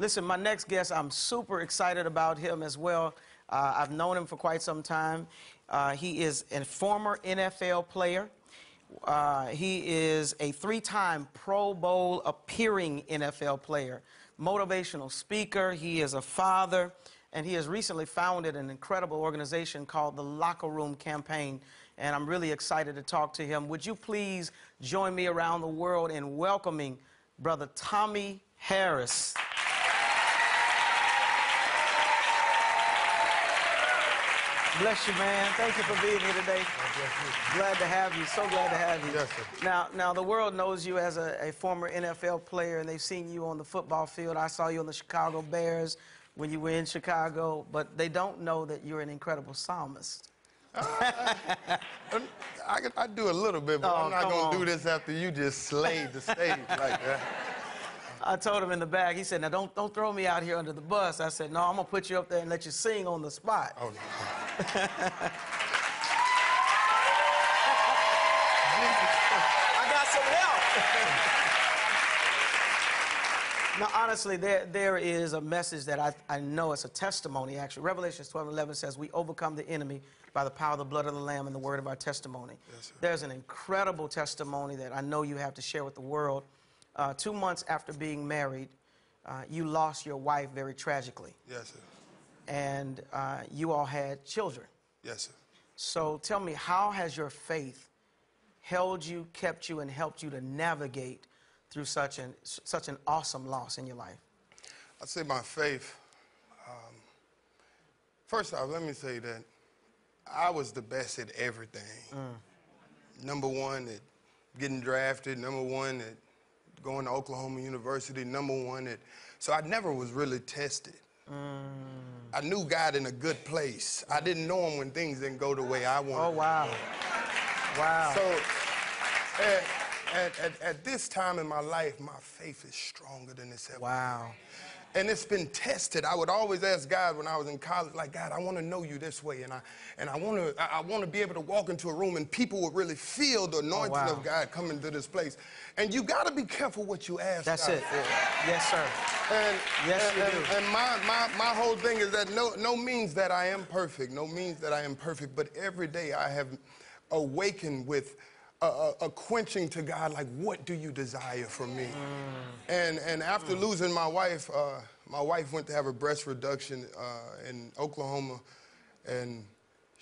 Listen, my next guest, I'm super excited about him as well. Uh, I've known him for quite some time. Uh, he is a former NFL player. Uh, he is a three time Pro Bowl appearing NFL player, motivational speaker. He is a father, and he has recently founded an incredible organization called the Locker Room Campaign. And I'm really excited to talk to him. Would you please join me around the world in welcoming Brother Tommie Harris? Bless you, man. Thank you for being here today. Glad to have you. So glad to have you. Yes, sir. Now, now the world knows you as a, a former NFL player, and they've seen you on the football field. I saw you on the Chicago Bears when you were in Chicago, but they don't know that you're an incredible psalmist. Uh, I, I do a little bit, but Oh, I'm not going to do this after you just slayed the stage like that. I told him in the back. He said, "Now don't don't throw me out here under the bus." I said, "No, I'm gonna put you up there and let you sing on the spot." Oh, no. I got some help. now, honestly, there, there is a message that I, I know it's a testimony, actually. Revelations 12 and 11 says, We overcome the enemy by the power of the blood of the Lamb and the word of our testimony. Yes, sir. There's an incredible testimony that I know you have to share with the world. Uh, two months after being married, uh, you lost your wife very tragically, Yes, sir. And uh, you all had children. Yes, sir. So tell me, how has your faith held you, kept you, and helped you to navigate through such an, such an awesome loss in your life? I'd say my faith. Um, first off, let me say that I was the best at everything. Number one at getting drafted. Number one at going to Oklahoma University. Number one at. So I never was really tested. I knew God in a good place. I didn't know Him when things didn't go the way I wanted. Oh, wow. Wow. So, at, at, at, at this time in my life, my faith is stronger than it's ever. wow. And it's been tested. I would always ask God when I was in college, like, God, I want to know you this way, and I and I want to I, want to be able to walk into a room and people would really feel the oh, anointing wow. of God coming to this place. And you got to be careful what you ask That's God it. for. Yes, sir. And, Yes, and, you and, do. and my, my, my whole thing is that no, no means that I am perfect, no means that I am perfect, but every day I have awakened with a, a, quenching to God, like, what do you desire from me? And, and after losing my wife, uh, my wife went to have a breast reduction uh, in Oklahoma, and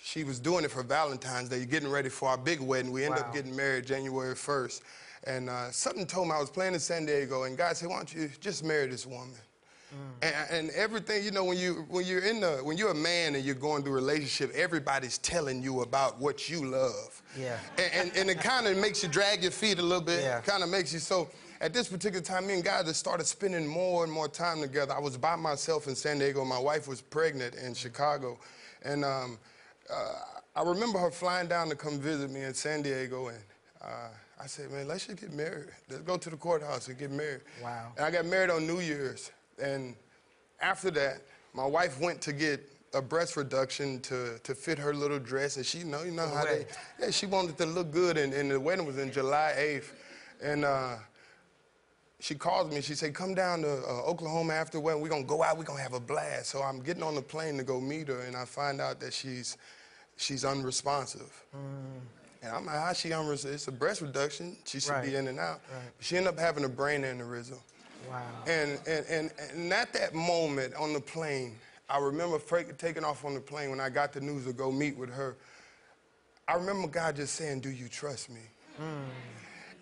she was doing it for Valentine's Day, getting ready for our big wedding. We ended Wow. up getting married January 1st. And uh, something told me I was playing in San Diego, and God said, "Why don't you just marry this woman?" And, and everything, you know, when you when you're in the when you're a man and you're going through a relationship, everybody's telling you about what you love. Yeah. And and, and it kind of makes you drag your feet a little bit. Yeah. Kind of makes you so. At this particular time, me and God just started spending more and more time together. I was by myself in San Diego. My wife was pregnant in Chicago, and um, uh, I remember her flying down to come visit me in San Diego, and uh, I said, "Man, let's just get married. Let's go to the courthouse and get married." Wow. And I got married on New Year's, and after that, my wife went to get a breast reduction to, to fit her little dress, and she you know you know how they yeah she wanted to look good, and, and the wedding was in July 8th, and. Uh, she calls me. She said, "Come down to uh, Oklahoma after wedding. We're gonna go out. We're gonna have a blast." So I'm getting on the plane to go meet her, and I find out that she's she's unresponsive. And I'm like, "How she unresponsive? It's a breast reduction. She should Right. be in and out." Right. She ended up having a brain aneurysm. Wow. And, and, and, and at that moment on the plane, I remember taking off on the plane when I got the news to go meet with her. I remember God just saying, Do you trust me? And,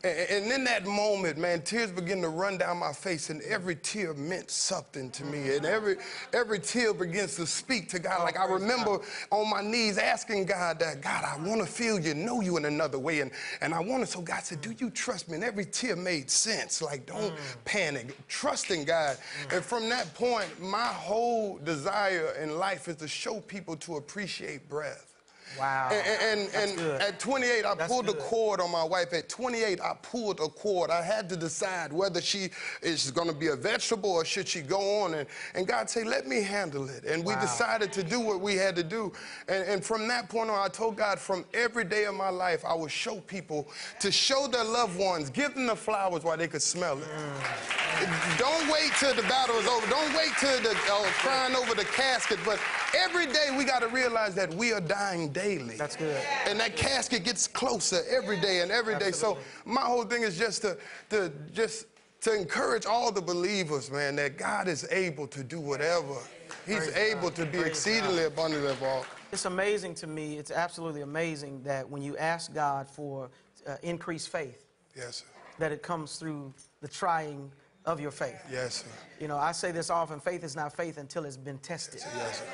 and in that moment, man, tears began to run down my face, and every tear meant something to me. And every every tear begins to speak to God. Oh, like I remember on my knees asking God that, God, I want to feel you, know you in another way. And, and I wanted, so God said, Do you trust me? And every tear made sense. Like, don't mm. panic. Trust in God. Mm. And from that point, my whole desire in life is to show people to appreciate breath. Wow. And, and, That's and at 28, I That's pulled the good. cord on my wife. At 28, I pulled a cord. I had to decide whether she is going to be a vegetable or should she go on. And, and God said, let me handle it. And we decided to do what we had to do. And, and from that point on, I told God, from every day of my life, I would show people to show their loved ones, give them the flowers while they could smell it. Don't wait till the battle is over. Don't wait till the uh, crying over the casket. But every day we got to realize that we are dying daily. That's good. And that casket gets closer every day and every day. So my whole thing is just to, to just to encourage all the believers, man, that God is able to do whatever. He's Praise able God. to be Praise exceedingly abundant of all. It's amazing to me, it's absolutely amazing that when you ask God for uh, increased faith, Yes, sir. that it comes through the trying of your faith. Yes, sir. You know, I say this often faith is not faith until it's been tested. Yes, sir.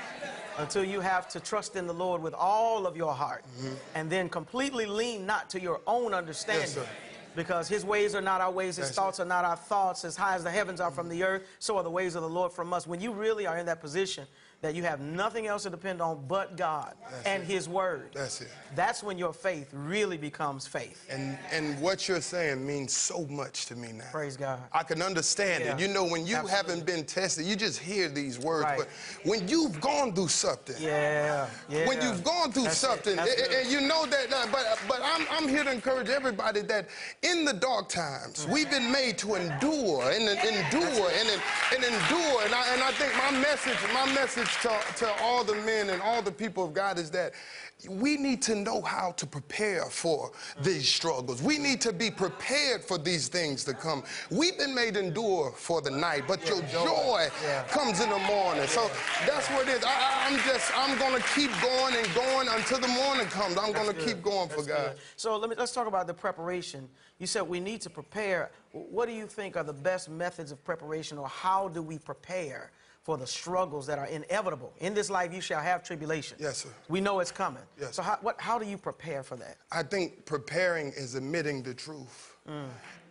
Until you have to trust in the Lord with all of your heart mm-hmm. and then completely lean not to your own understanding. sir. because his ways are not our ways, his That's thoughts are not our thoughts. As high as the heavens are from the mm-hmm. earth, so are the ways of the Lord from us. When you really are in that position that you have nothing else to depend on but God That's and it. his word, That's it. that's when your faith really becomes faith. And and what you're saying means so much to me now. Praise God. I can understand Yeah. it. You know, when you Absolutely. haven't been tested, you just hear these words. Right. But when you've gone through something, Yeah, yeah. when you've gone through That's something, and, you know that, but, but I'm, I'm here to encourage everybody that in the dark times, Mm. we've been made to endure and endure and, and endure. And I, and I think my message, my message to, to all the men and all the people of God is that we need to know how to prepare for these struggles. We need to be prepared for these things to come. We've been made endure for the night, but your joy Yeah. comes in the morning. So that's what it is. I, I, I'm just, I'm gonna keep going and going until the morning comes. I'm gonna That's keep going for That's God. good. So let me let's talk about the preparation. You said we need to prepare. What do you think are the best methods of preparation, or how do we prepare for the struggles that are inevitable in this life? You shall have tribulation. Yes, sir. We know it's coming. Yes. So how what, how do you prepare for that? I think preparing is admitting the truth. Mm.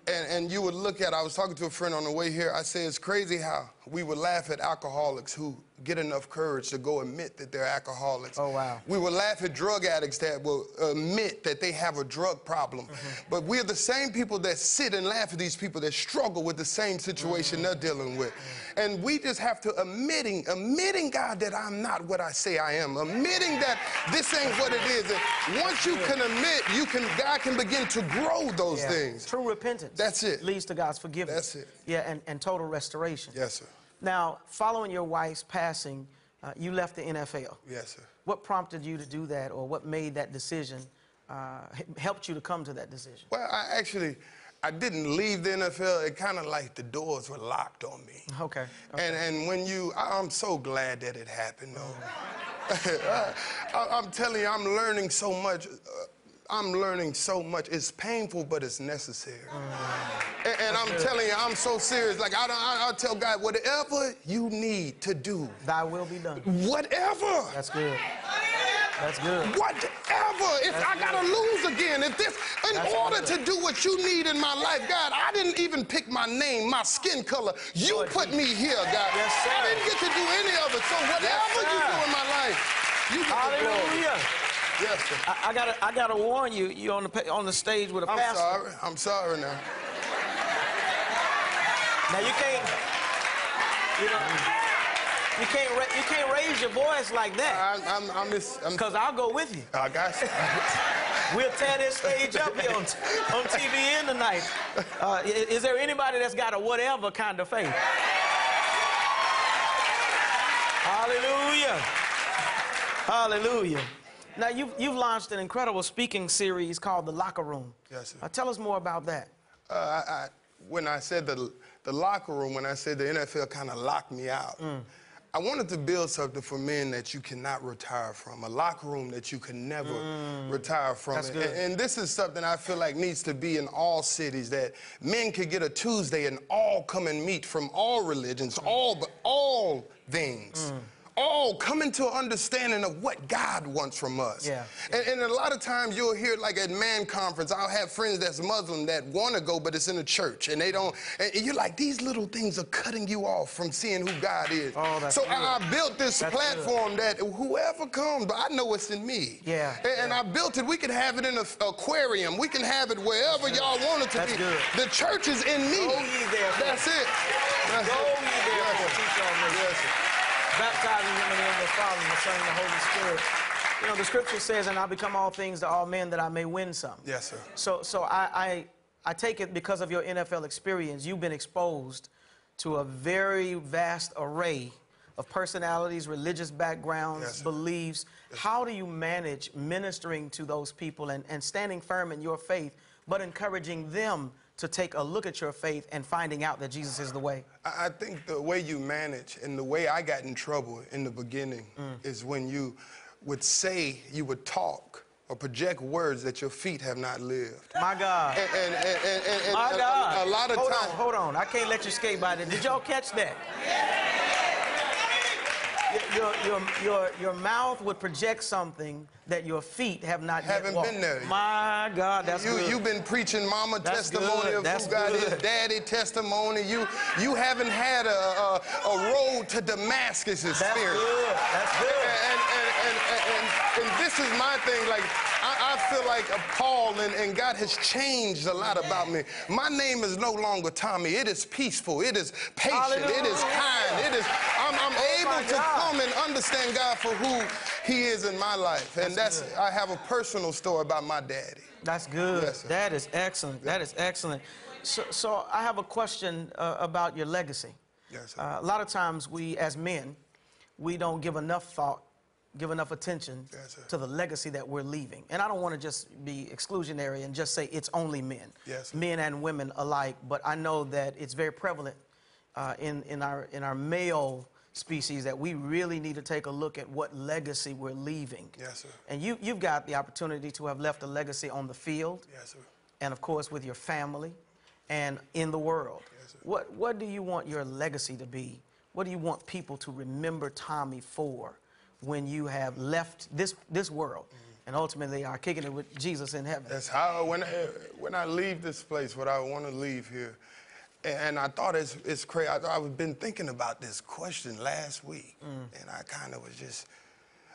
And, and you would look at, I was talking to a friend on the way here. I said, it's crazy how we would laugh at alcoholics who get enough courage to go admit that they're alcoholics. Oh, wow. We would laugh at drug addicts that will admit that they have a drug problem. Mm-hmm. But we're the same people that sit and laugh at these people that struggle with the same situation they're dealing with. And we just have to admitting, admitting, God, that I'm not what I say I am. Admitting that this ain't what it is. And once you can admit, you can God can begin to grow those Yeah. things. True repentance. That's it. Leads to God's forgiveness. That's it. Yeah, and, and total restoration. Yes, sir. Now, following your wife's passing, uh, you left the NFL. Yes, sir. What prompted you to do that, or what made that decision, uh, helped you to come to that decision? Well, I actually, I didn't leave the NFL. It kind of like the doors were locked on me. Okay. And, and when you, I, I'm so glad that it happened, though. I, I'm telling you, I'm learning so much. I'm learning so much. It's painful, but it's necessary. Mm. And, and I'm telling you, I'm so serious. Like, I, don't, I, I tell God, whatever you need to do, Thy will be done. whatever. That's good. That's good. Whatever. If That's I gotta lose again, if this, in That's order good. to do what you need in my life, God, I didn't even pick my name, my skin color. You Lord put me here, God. Yes, sir. I didn't get to do any of it. So whatever you do in my life, you get the glory. Yes, sir. I, I gotta, I gotta warn you. You're on the on the stage with a I'm pastor. I'm sorry. I'm sorry now. Now you can't, you know, you can't, ra- you can't raise your voice like that. I, I'm, I'm, just, Cause I'll go with you. I got you. We'll tear this stage up here on, on TBN tonight. Uh, i- is there anybody that's got a whatever kind of faith? Hallelujah. Hallelujah. Now, you've, you've launched an incredible speaking series called The Locker Room. Yes, sir. Uh, tell us more about that. Uh, I, I, when I said the, the locker room, when I said the NFL kind of locked me out, Mm. I wanted to build something for men that you cannot retire from, a locker room that you can never retire from. Mm. That's And- good. And, this is something I feel like needs to be in all cities, that men could get a Tuesday and all come and meet from all religions, all, all things. All coming to an understanding of what God wants from us. Yeah. And, and a lot of times you'll hear, like at man conference, I'll have friends that's Muslim that want to go, but it's in a church, and they don't. And you're like, these little things are cutting you off from seeing who God is. Oh, that's so good. I, I built this That's platform that whoever comes, but I know it's in me. Yeah, And, and I built it. We can have it in an aquarium. We can have it wherever y'all want it to That's be. good. The church is in me. Go ye therefore. That's it. That's Go it. ye therefore, Yes, sir. teach all nations. Yes, sir. baptizing them in the name of the Father and the Son and the Holy Spirit. You know, the scripture says, and I become all things to all men that I may win some. Yes, sir. So, so I, I, I take it because of your NFL experience, you've been exposed to a very vast array of personalities, religious backgrounds, Yes, beliefs. How do you manage ministering to those people and, and standing firm in your faith, but encouraging them to take a look at your faith and finding out that Jesus is the way? I I think the way you manage and the way I got in trouble in the beginning Mm. is when you would say, you would talk or project words that your feet have not lived. My God. And, and, and, and, and My a- God. a, a lot of hold times. on, hold on. I can't let you skate by that. Did y'all catch that? Your, your, your, your mouth would project something that your feet have not yet Haven't been there. My God, that's you, good. You've been preaching mama That's testimony good. of That's who God is, daddy testimony. You, you haven't had a, a, a road to Damascus that's experience. good. That's good. And, and, and, and, and, this is my thing. Like, I, I feel like a Paul, and, and God has changed a lot about me. My name is no longer Tommie. It is peaceful. It is patient. It is kind. It is. I'm, I'm able to come and understand God for who He is in my life, and that's. good. I have a personal story about my daddy. That's good. Yes, that is excellent. That is excellent. So, so I have a question uh, about your legacy. Yes, sir. Uh, a lot of times we, as men, we don't give enough thought, give enough attention Yes, to the legacy that we're leaving. And I don't want to just be exclusionary and just say it's only men, Yes, sir. men and women alike. But I know that it's very prevalent uh, in in our in our male species that we really need to take a look at what legacy we're leaving. Yes, sir. And you you've got the opportunity to have left a legacy on the field Yes, sir. and of course with your family and in the world. Yes, sir. what, what do you want your legacy to be? What do you want people to remember Tommie for when you have left this, this world Mm-hmm. and ultimately are kicking it with Jesus in heaven? That's how when I, when I leave this place, what I want to leave here, and, I thought it's, it's crazy. I, I've been thinking about this question last week, mm. and I kind of was just,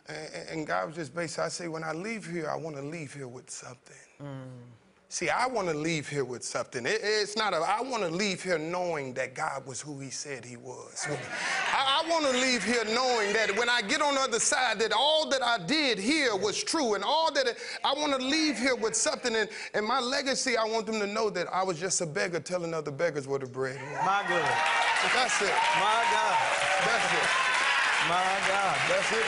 and, and God was just basically, I say, when I leave here, I want to leave here with something. Mm. See, I want to leave here with something. It- it's not a, I want to leave here knowing that God was who he said he was. I, I want to leave here knowing that when I get on the other side, that all that I did here was true and all that, I want to leave here with something. And, and my legacy, I want them to know that I was just a beggar telling other beggars where the bread was. My good. That's it. My God. That's it. My God. That's it.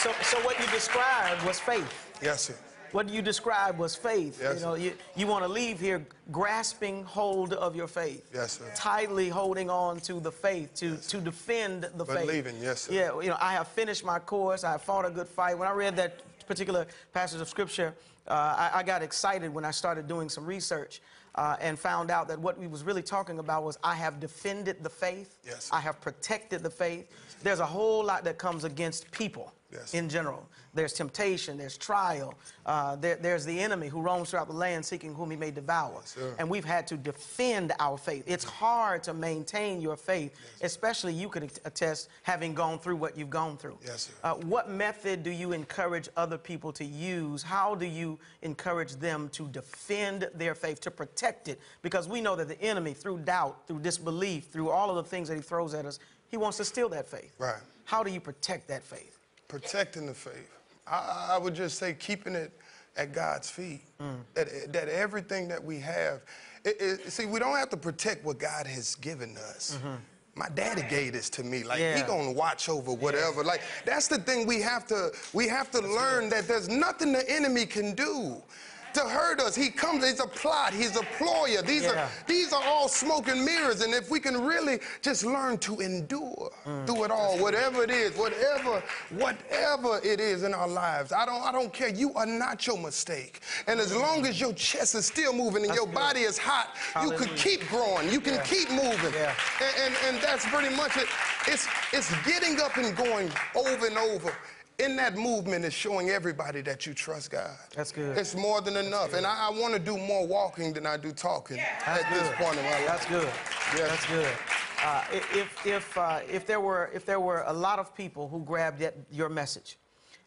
So, so what you described was faith. Yes, sir. What you described was faith. Yes, you know, you, you want to leave here grasping hold of your faith. Yes, sir. Tightly holding on to the faith, to, to defend the faith. Believing, yes, sir. Yeah, you know, I have finished my course. I have fought a good fight. When I read that particular passage of scripture, uh, I, I got excited when I started doing some research uh, and found out that what we was really talking about was I have defended the faith. Yes, sir. I have protected the faith. There's a whole lot that comes against people Yes, in general. There's temptation, there's trial, uh, there, there's the enemy who roams throughout the land seeking whom he may devour. sir. and we've had to defend our faith. It's hard to maintain your faith, especially you could attest having gone through what you've gone through. Yes, sir. Uh, what method do you encourage other people to use? How do you encourage them to defend their faith, to protect it? Because we know that the enemy, through doubt, through disbelief, through all of the things that he throws at us, he wants to steal that faith. Right. How do you protect that faith? Protecting the faith. I, I would just say keeping it at God's feet. Mm. That, that everything that we have, it, it- see, we don't have to protect what God has given us. Mm-hmm. My daddy gave this to me. Like he gonna watch over whatever. Like that's the thing we have to we have to learn that there's nothing the enemy can do. To hurt us. He comes, he's a plot, he's a ployer. These Yeah. are these are all smoke and mirrors. And if we can really just learn to endure mm. through it all, whatever it is, whatever, whatever it is in our lives, I don't I don't care. You are not your mistake. And as long as your chest is still moving and That's your good. body is hot, you Hallelujah. can keep growing. You can Yeah. keep moving. Yeah. And, and, and that's pretty much it. It's, it's getting up and going over and over. In that movement is showing everybody that you trust God. That's good. It's more than enough. And I, I want to do more walking than I do talking That's at this good. point in my life. That's good. Yes. That's good. Uh, if, if, uh, if, there were, if there were a lot of people who grabbed that, your message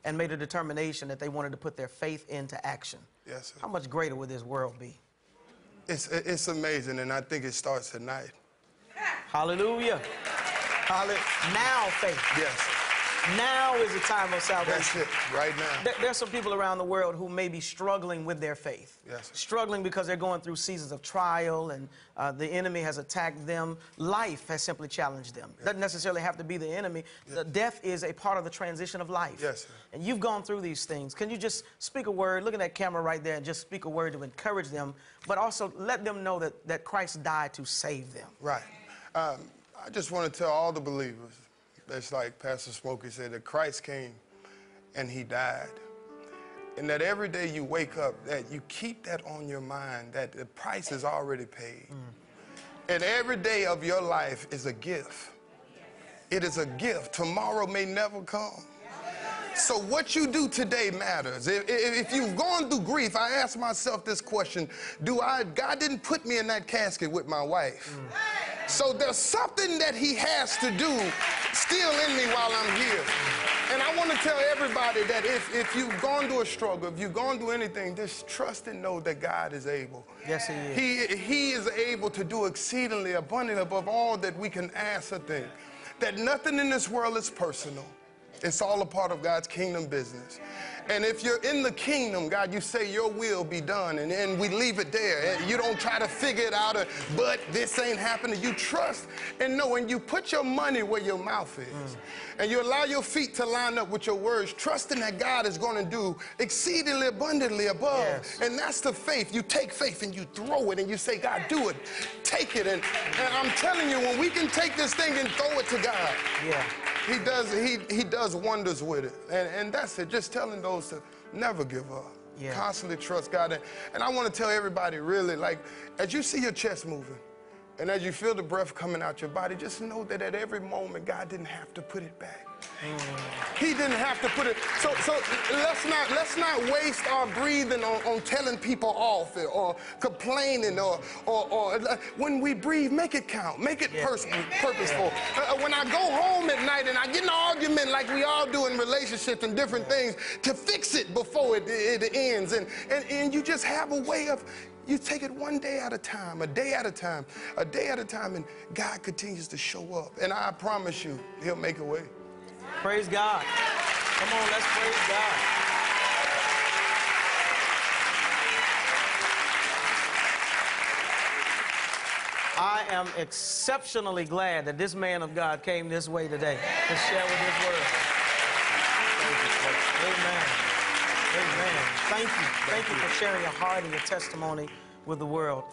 and made a determination that they wanted to put their faith into action, Yes, sir. how much greater would this world be? It's, it's amazing, and I think it starts tonight. Hallelujah. Hallelujah. Now faith. Yes, Now is the time of salvation. that's it, right now. There, there's some people around the world who may be struggling with their faith. Yes. Struggling because they're going through seasons of trial and uh, the enemy has attacked them. Life has simply challenged them. Doesn't necessarily have to be the enemy. The death is a part of the transition of life. Yes, sir. And you've gone through these things. Can you just speak a word? Look at that camera right there and just speak a word to encourage them, but also let them know that, that Christ died to save them. Right. Um, I just want to tell all the believers, that's like Pastor Smokey said, that Christ came and he died. And that every day you wake up, that you keep that on your mind, that the price is already paid. Mm. And every day of your life is a gift. It is a gift. Tomorrow may never come. So what you do today matters. If, if, you've gone through grief, I ask myself this question: Do I? God didn't put me in that casket with my wife. Mm. So there's something that He has to do still in me while I'm here. And I want to tell everybody that if, if you've gone through a struggle, if you've gone through anything, just trust and know that God is able. Yes, He is. He, he is able to do exceedingly abundantly above all that we can ask or think. That nothing in this world is personal. It's all a part of God's kingdom business. And if you're in the kingdom, God, you say your will be done, and then we leave it there. And You don't try to figure it out, or, but this ain't happening. You trust and know, and you put your money where your mouth is. Mm. And you allow your feet to line up with your words, trusting that God is going to do exceedingly abundantly above. Yes. And that's the faith. You take faith and you throw it and you say, God, do it. Take it. And, and I'm telling you, when we can take this thing and throw it to God, Yeah. He does, he, he does wonders with it. And, and that's it. Just telling those to never give up. Yeah. Constantly trust God. And, and I want to tell everybody really, like, as you see your chest moving, and as you feel the breath coming out your body, just know that at every moment, God didn't have to put it back. He didn't have to put it. So, so let's not let's not waste our breathing on, on telling people off or complaining or, or or when we breathe, make it count, make it Yeah. pers- purposeful. Uh, when I go home at night and I get in an argument like we all do in relationships and different things, to fix it before it, it ends, and, and and you just have a way of. You take it one day at a time, a day at a time, a day at a time, and God continues to show up. And I promise you, He'll make a way. Praise God. Come on, let's praise God. I am exceptionally glad that this man of God came this way today to share with his world. Amen. Amen. Thank you. Thank you for sharing your heart and your testimony with the world.